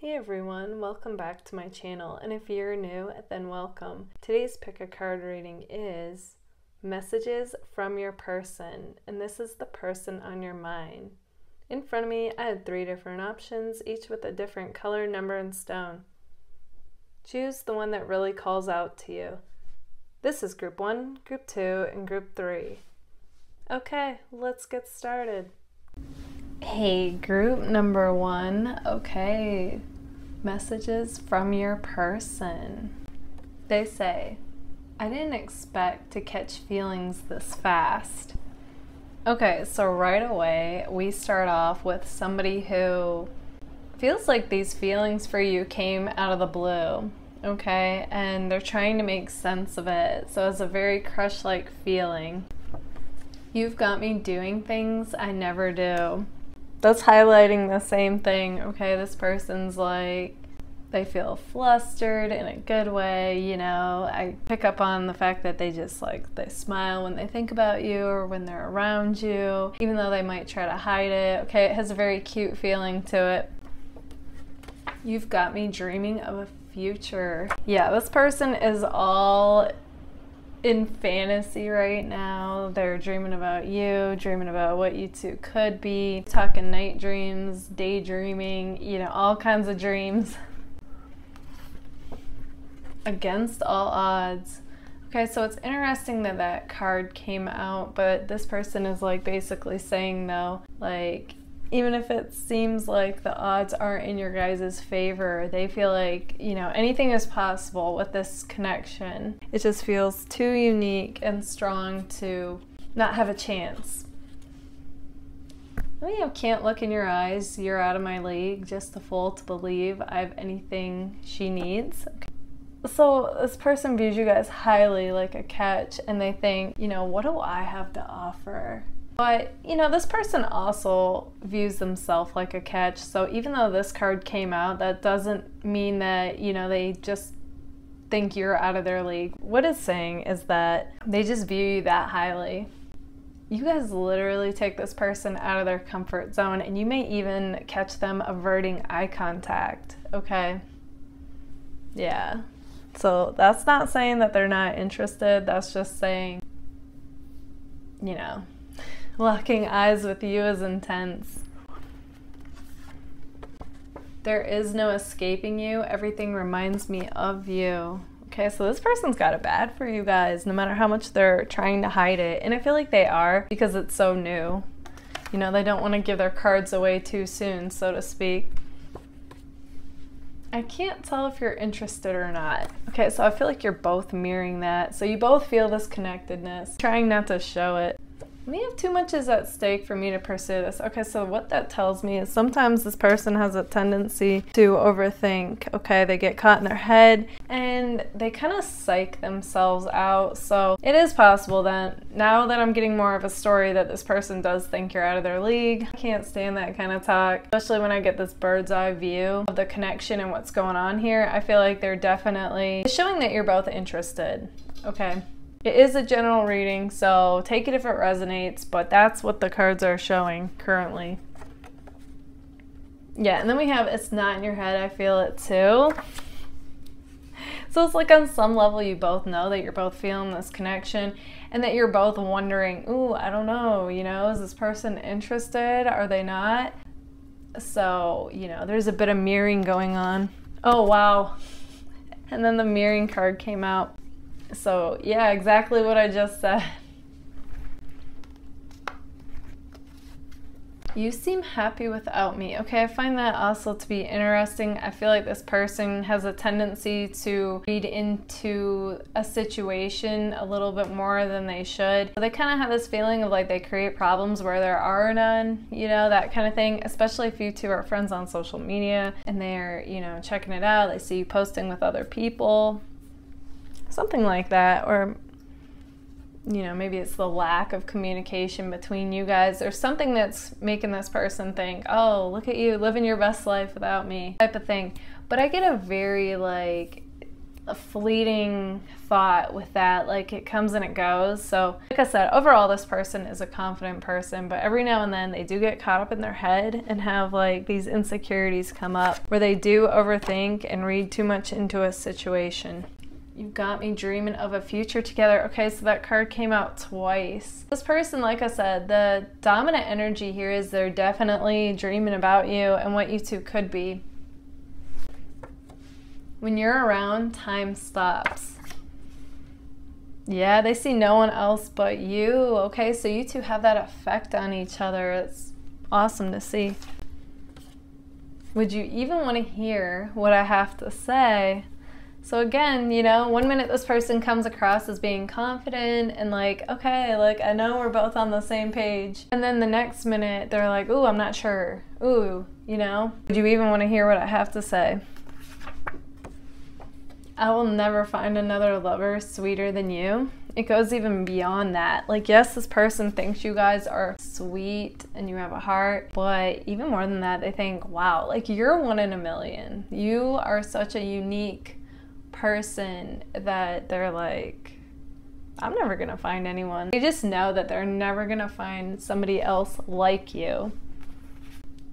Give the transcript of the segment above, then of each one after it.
Hey everyone, welcome back to my channel. And if you're new, then welcome. Today's pick a card reading is Messages from Your Person, and this is the person on your mind. In front of me, I had three different options, each with a different color, number, and stone. Choose the one that really calls out to you. This is group one, group two, and group three. Okay, let's get started. Hey, group number one. Okay, messages from your person. They say, I didn't expect to catch feelings this fast. Okay, so right away, we start off with somebody who feels like these feelings for you came out of the blue, okay? And they're trying to make sense of it. So it's a very crush like feeling. You've got me doing things I never do. That's highlighting the same thing, okay? This person's like, they feel flustered in a good way, you know. I pick up on the fact that they just like they smile when they think about you or when they're around you, even though they might try to hide it. Okay, it has a very cute feeling to it. You've got me dreaming of a future. Yeah, this person is all in fantasy right now. They're dreaming about you, dreaming about what you two could be, talking night dreams, daydreaming, you know, all kinds of dreams. against all odds. Okay, so it's interesting that that card came out, but this person is like basically saying though, like even if it seems like the odds aren't in your guys' favor, they feel like, you know, anything is possible with this connection. It just feels too unique and strong to not have a chance. I can't look in your eyes. You're out of my league. Just a fool to believe I have anything she needs. Okay. So this person views you guys highly like a catch and they think, you know, what do I have to offer? But, you know, this person also views themselves like a catch. So even though this card came out, that doesn't mean that, you know, they just think you're out of their league. What it's saying is that they just view you that highly. You guys literally take this person out of their comfort zone and you may even catch them averting eye contact, okay? Yeah. So that's not saying that they're not interested. That's just saying, you know, locking eyes with you is intense. There is no escaping you. Everything reminds me of you. Okay, so this person's got it bad for you guys, no matter how much they're trying to hide it. And I feel like they are because it's so new. You know, they don't want to give their cards away too soon, so to speak. I can't tell if you're interested or not. Okay, so I feel like you're both mirroring that. So you both feel this connectedness, trying not to show it. We have too much is at stake for me to pursue this. Okay, so what that tells me is sometimes this person has a tendency to overthink. Okay, they get caught in their head and they kind of psych themselves out. So it is possible that now that I'm getting more of a story that this person does think you're out of their league. I can't stand that kind of talk, especially when I get this bird's eye view of the connection and what's going on here. I feel like they're definitely showing that you're both interested. Okay. It is a general reading, so take it if it resonates, but that's what the cards are showing currently. Yeah, and then we have It's Not in Your Head, I Feel It Too. So it's like on some level you both know that you're both feeling this connection and that you're both wondering, ooh, I don't know, you know, is this person interested? Are they not? So, you know, there's a bit of mirroring going on. Oh, wow. And then the mirroring card came out. So, yeah, exactly what I just said. You seem happy without me. Okay, I find that also to be interesting. I feel like this person has a tendency to read into a situation a little bit more than they should. They kind of have this feeling of like they create problems where there are none, you know, that kind of thing, especially if you two are friends on social media and they're, you know, checking it out. They see you posting with other people something like that or you know maybe it's the lack of communication between you guys or something that's making this person think oh look at you living your best life without me type of thing but i get a very like a fleeting thought with that. Like it comes and it goes. So, like I said, overall, this person is a confident person, but every now and then they do get caught up in their head and have like these insecurities come up where they do overthink and read too much into a situation. You got me dreaming of a future together. Okay, so that card came out twice. This person, like I said, the dominant energy here is they're definitely dreaming about you and what you two could be. When you're around, time stops. Yeah, they see no one else but you. Okay, so you two have that effect on each other. It's awesome to see. Would you even want to hear what I have to say? So again, you know, one minute this person comes across as being confident and like, okay, like I know we're both on the same page. And then the next minute they're like, ooh, I'm not sure. Ooh, you know? Would you even want to hear what I have to say? I will never find another lover sweeter than you. It goes even beyond that. Like, yes, this person thinks you guys are sweet and you have a heart, but even more than that, they think, wow, like you're one in a million. You are such a unique person that they're like, I'm never gonna find anyone. They just know that they're never gonna find somebody else like you.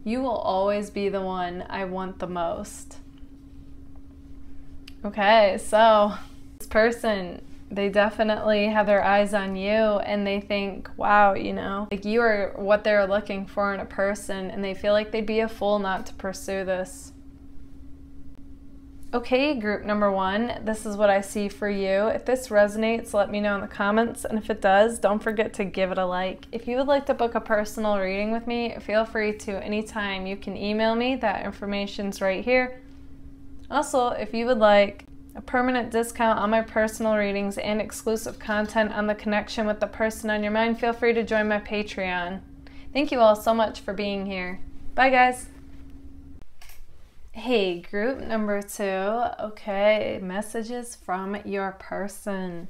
You will always be the one I want the most. Okay, so this person, they definitely have their eyes on you and they think, wow, you know, like you are what they're looking for in a person and they feel like they'd be a fool not to pursue this. Okay, group number one, this is what I see for you. If this resonates, let me know in the comments. And if it does, don't forget to give it a like. If you would like to book a personal reading with me, feel free to anytime. You can email me, that information's right here. Also, if you would like a permanent discount on my personal readings and exclusive content on the connection with the person on your mind, feel free to join my Patreon. Thank you all so much for being here. Bye, guys. Hey, group number two. Okay, messages from your person.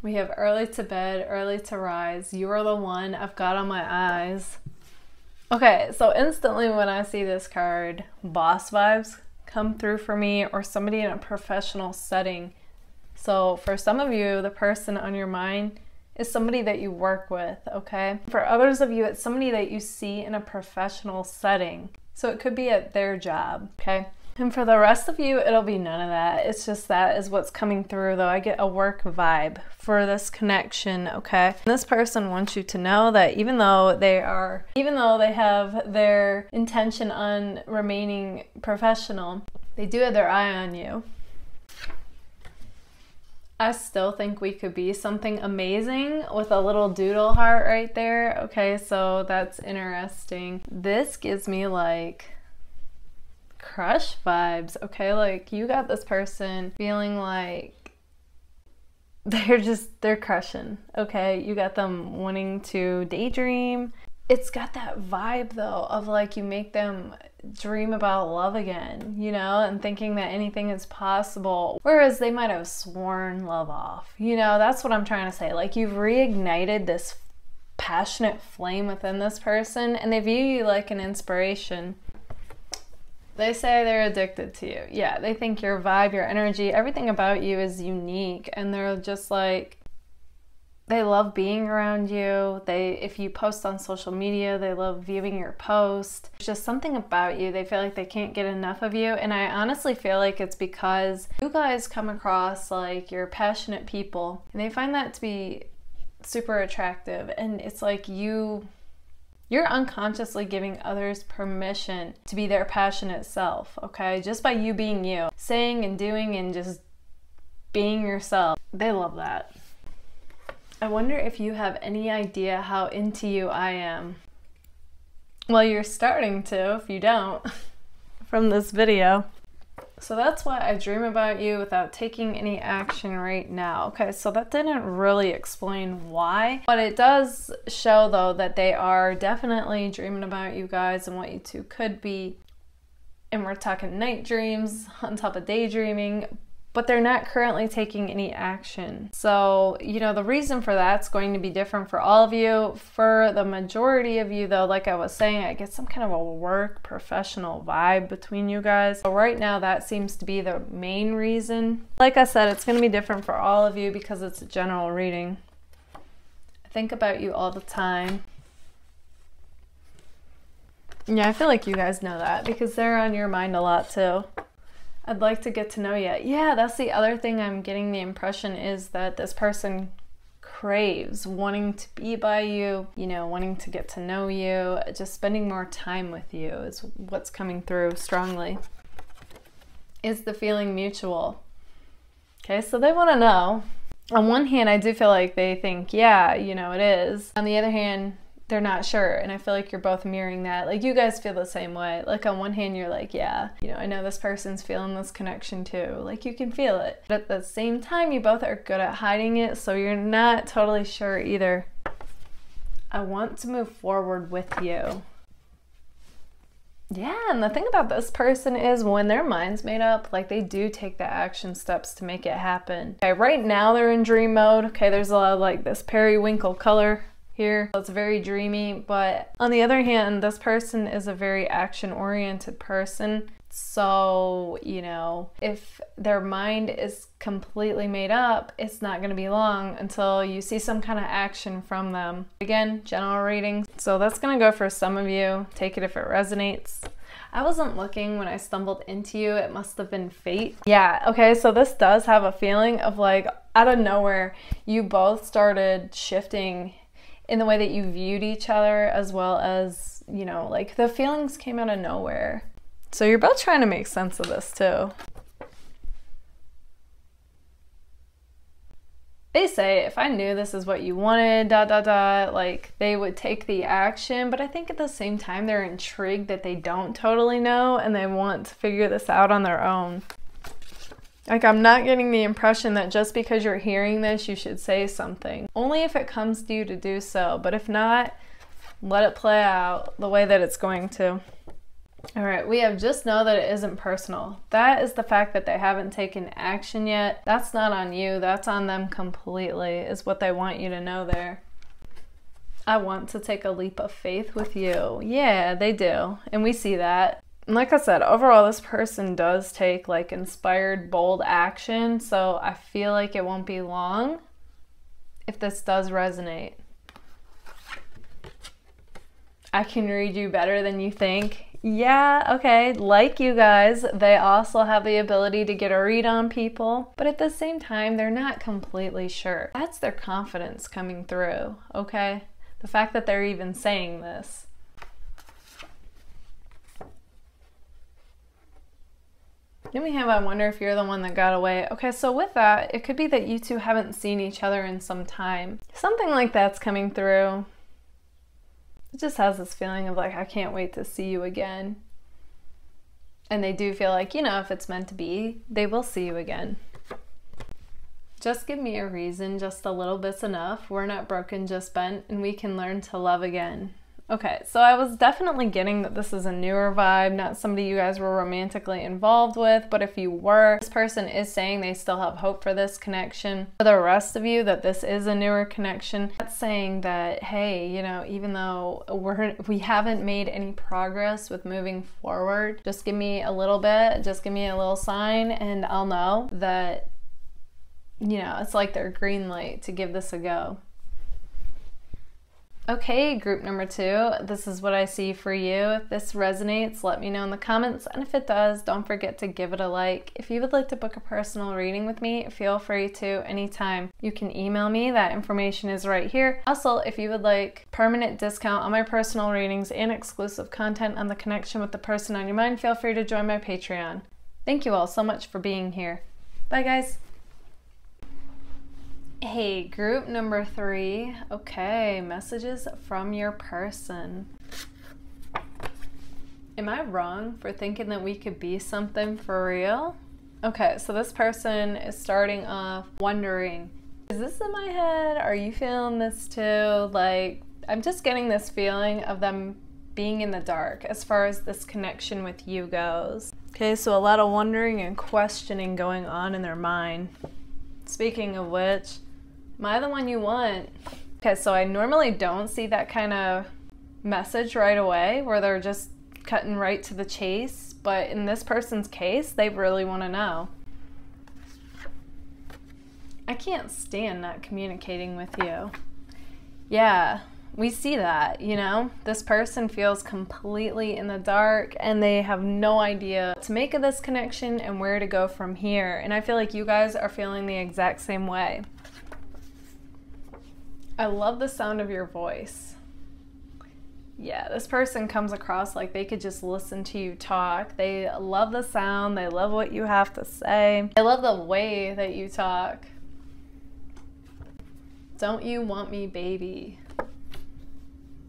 We have early to bed, early to rise. You are the one I've got on my eyes. Okay, so instantly when I see this card, boss vibes come through for me or somebody in a professional setting. So for some of you, the person on your mind is somebody that you work with, okay? For others of you, it's somebody that you see in a professional setting. So it could be at their job, okay? And for the rest of you, it'll be none of that. It's just that is what's coming through, though. I get a work vibe for this connection, okay? And this person wants you to know that even though they are, even though they have their intention on remaining professional, they do have their eye on you. I still think we could be something amazing with a little doodle heart right there. Okay, so that's interesting. This gives me like crush vibes, okay? Like you got this person feeling like they're just they're crushing, okay? You got them wanting to daydream. It's got that vibe though of like you make them dream about love again, you know, and thinking that anything is possible. Whereas they might have sworn love off. You know, that's what I'm trying to say. Like you've reignited this passionate flame within this person and they view you like an inspiration. They say they're addicted to you. Yeah, they think your vibe, your energy, everything about you is unique. And they're just like, they love being around you. They if you post on social media, they love viewing your post. It's just something about you. They feel like they can't get enough of you. And I honestly feel like it's because you guys come across like you're passionate people and they find that to be super attractive. And it's like you you're unconsciously giving others permission to be their passionate self, okay? Just by you being you, saying and doing and just being yourself. They love that. I wonder if you have any idea how into you I am. Well, you're starting to if you don't from this video. So that's why I dream about you without taking any action right now. Okay, so that didn't really explain why, but it does show though that they are definitely dreaming about you guys and what you two could be. And we're talking night dreams on top of daydreaming, but they're not currently taking any action. So, you know, the reason for that's going to be different for all of you. For the majority of you, though, like I was saying, I get some kind of a work professional vibe between you guys. So, right now, that seems to be the main reason. Like I said, it's going to be different for all of you because it's a general reading. I think about you all the time. Yeah, I feel like you guys know that because they're on your mind a lot too. I'd like to get to know you. Yeah, that's the other thing I'm getting the impression is that this person craves wanting to be by you, you know, wanting to get to know you, just spending more time with you is what's coming through strongly. Is the feeling mutual? Okay, so they want to know. On one hand, I do feel like they think, yeah, you know, it is. On the other hand, they're not sure. And I feel like you're both mirroring that. Like you guys feel the same way. Like on one hand, you're like, yeah, you know, I know this person's feeling this connection too. Like you can feel it. But at the same time, you both are good at hiding it. So you're not totally sure either. I want to move forward with you. Yeah, and the thing about this person is when their mind's made up, like they do take the action steps to make it happen. Okay, right now they're in dream mode. Okay, there's a lot of like this periwinkle color here. It's very dreamy, but on the other hand, this person is a very action oriented person. So, you know, if their mind is completely made up, it's not going to be long until you see some kind of action from them. Again, general reading. So that's going to go for some of you. Take it if it resonates. I wasn't looking when I stumbled into you. It must have been fate. Yeah, okay, so this does have a feeling of like out of nowhere, you both started shifting in the way that you viewed each other as well as, you know, like the feelings came out of nowhere. So you're both trying to make sense of this too. They say if I knew this is what you wanted, dot dot dot, like they would take the action, but I think at the same time they're intrigued that they don't totally know and they want to figure this out on their own. Like, I'm not getting the impression that just because you're hearing this, you should say something. Only if it comes to you to do so. But if not, let it play out the way that it's going to. All right, we have just know that it isn't personal. That is the fact that they haven't taken action yet. That's not on you, that's on them completely, is what they want you to know there. I want to take a leap of faith with you. Yeah, they do. And we see that like I said, overall, this person does take like inspired, bold action. So I feel like it won't be long if this does resonate. I can read you better than you think. Yeah, okay, like you guys, they also have the ability to get a read on people, but at the same time, they're not completely sure. That's their confidence coming through, okay? The fact that they're even saying this. Then we have I wonder if you're the one that got away. Okay, so with that, it could be that you two haven't seen each other in some time. Something like that's coming through. It just has this feeling of like, I can't wait to see you again. And they do feel like, you know, if it's meant to be, they will see you again. Just give me a reason, just a little bit's enough. We're not broken, just bent, and we can learn to love again. Okay, so I was definitely getting that this is a newer vibe, not somebody you guys were romantically involved with, but if you were, this person is saying they still have hope for this connection. For the rest of you, that this is a newer connection, that's saying that, hey, you know, even though we're, we haven't made any progress with moving forward, just give me a little bit, just give me a little sign, and I'll know that, you know, it's like their green light to give this a go. Okay, group number two, this is what I see for you. If this resonates, let me know in the comments. And if it does, don't forget to give it a like. If you would like to book a personal reading with me, feel free to anytime. You can email me, that information is right here. Also, if you would like permanent discount on my personal readings and exclusive content on the connection with the person on your mind, feel free to join my Patreon. Thank you all so much for being here. Bye, guys. Hey, group number three. Okay, messages from your person. Am I wrong for thinking that we could be something for real? Okay, so this person is starting off wondering is this in my head? Are you feeling this too? Like, I'm just getting this feeling of them being in the dark as far as this connection with you goes. Okay, so a lot of wondering and questioning going on in their mind. Speaking of which, am I the one you want? Okay, so I normally don't see that kind of message right away where they're just cutting right to the chase, but in this person's case, they really want to know. I can't stand not communicating with you. Yeah, we see that, you know? This person feels completely in the dark and they have no idea to make of this connection and where to go from here. And I feel like you guys are feeling the exact same way. I love the sound of your voice. Yeah, this person comes across like they could just listen to you talk. They love the sound, they love what you have to say. They love the way that you talk. Don't you want me, baby?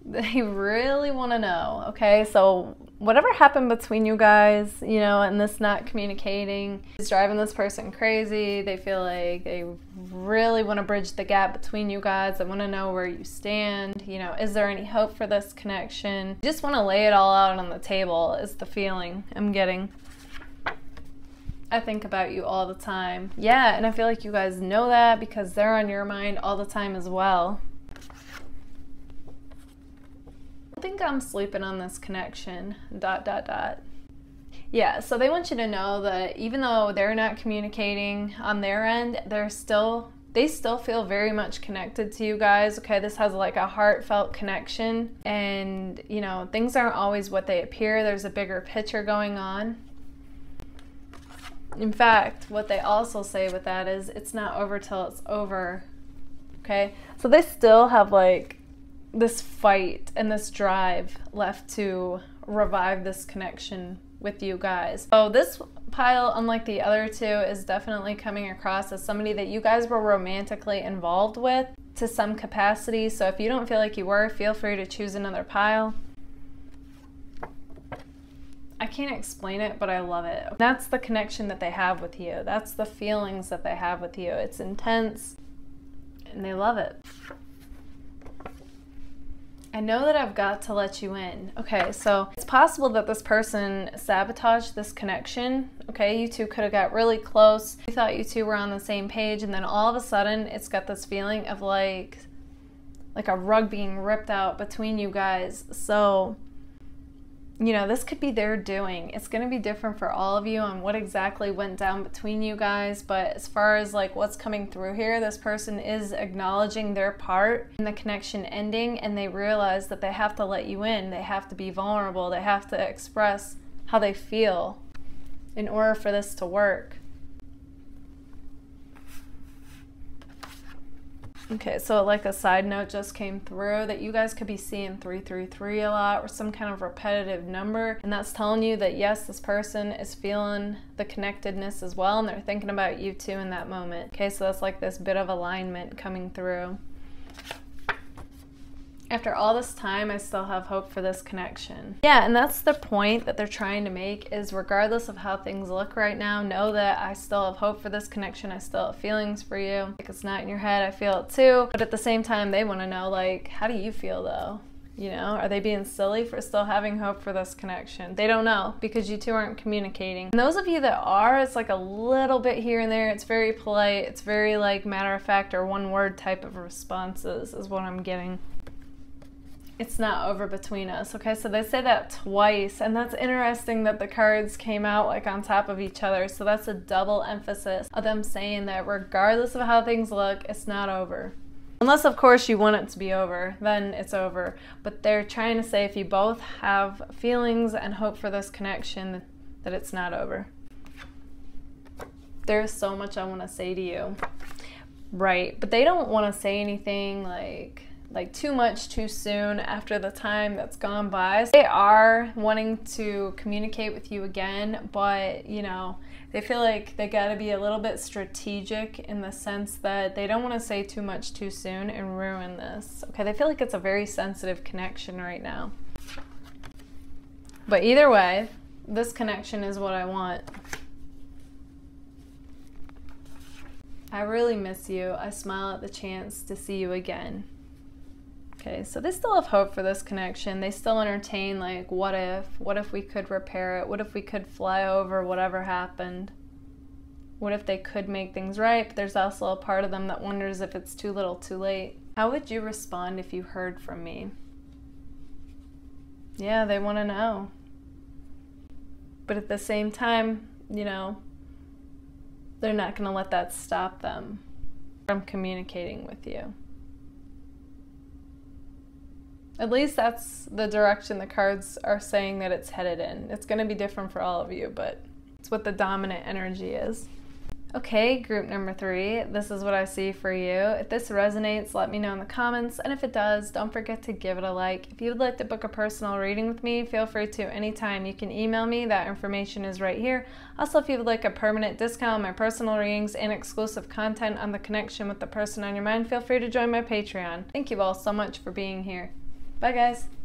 They really want to know. Okay, so whatever happened between you guys, you know, and this not communicating is driving this person crazy. They feel like they really want to bridge the gap between you guys. They want to know where you stand. You know, is there any hope for this connection? just want to lay it all out on the table, is the feeling I'm getting. I think about you all the time. Yeah, and I feel like you guys know that because they're on your mind all the time as well. I think I'm sleeping on this connection. Dot, dot, dot. Yeah, so they want you to know that even though they're not communicating on their end, they're still they still feel very much connected to you guys. Okay, this has like a heartfelt connection and, you know, things aren't always what they appear. There's a bigger picture going on. In fact, what they also say with that is it's not over till it's over. Okay? So they still have like this fight and this drive left to revive this connection with you guys. So this pile, unlike the other two, is definitely coming across as somebody that you guys were romantically involved with to some capacity. So if you don't feel like you were, feel free to choose another pile. I can't explain it, but I love it. That's the connection that they have with you. That's the feelings that they have with you. It's intense and they love it. I know that I've got to let you in. Okay, so it's possible that this person sabotaged this connection. Okay, you two could have got really close. You thought you two were on the same page, and then all of a sudden it's got this feeling of like like a rug being ripped out between you guys. So you know, this could be their doing. It's going to be different for all of you on what exactly went down between you guys. But as far as like what's coming through here, this person is acknowledging their part in the connection ending and they realize that they have to let you in. They have to be vulnerable. They have to express how they feel in order for this to work. Okay, so like a side note just came through that you guys could be seeing 333 a lot or some kind of repetitive number. And that's telling you that yes, this person is feeling the connectedness as well and they're thinking about you too in that moment. Okay, so that's like this bit of alignment coming through after all this time, I still have hope for this connection. Yeah, and that's the point that they're trying to make is regardless of how things look right now, know that I still have hope for this connection. I still have feelings for you. Like it's not in your head, I feel it too. But at the same time, they want to know like, how do you feel though? You know, are they being silly for still having hope for this connection? They don't know because you two aren't communicating. And those of you that are, it's like a little bit here and there. It's very polite. It's very like matter of fact or one word type of responses is what I'm getting it's not over between us. Okay, so they say that twice, and that's interesting that the cards came out like on top of each other. So that's a double emphasis of them saying that regardless of how things look, it's not over. Unless, of course, you want it to be over, then it's over. But they're trying to say if you both have feelings and hope for this connection, that it's not over. There's so much I want to say to you. Right, but they don't want to say anything like, like too much too soon after the time that's gone by. They are wanting to communicate with you again, but you know, they feel like they got to be a little bit strategic in the sense that they don't want to say too much too soon and ruin this. Okay, they feel like it's a very sensitive connection right now. But either way, this connection is what I want. I really miss you. I smile at the chance to see you again. Okay, so they still have hope for this connection. They still entertain, like, what if? What if we could repair it? What if we could fly over whatever happened? What if they could make things right? But there's also a part of them that wonders if it's too little too late. How would you respond if you heard from me? Yeah, they want to know. But at the same time, you know, they're not going to let that stop them from communicating with you. At least that's the direction the cards are saying that it's headed in. It's going to be different for all of you, but it's what the dominant energy is. Okay, group number three, this is what I see for you. If this resonates, let me know in the comments, and if it does, don't forget to give it a like. If you would like to book a personal reading with me, feel free to anytime. You can email me, that information is right here. Also, if you would like a permanent discount on my personal readings and exclusive content on the connection with the person on your mind, feel free to join my Patreon. Thank you all so much for being here. Bye, guys.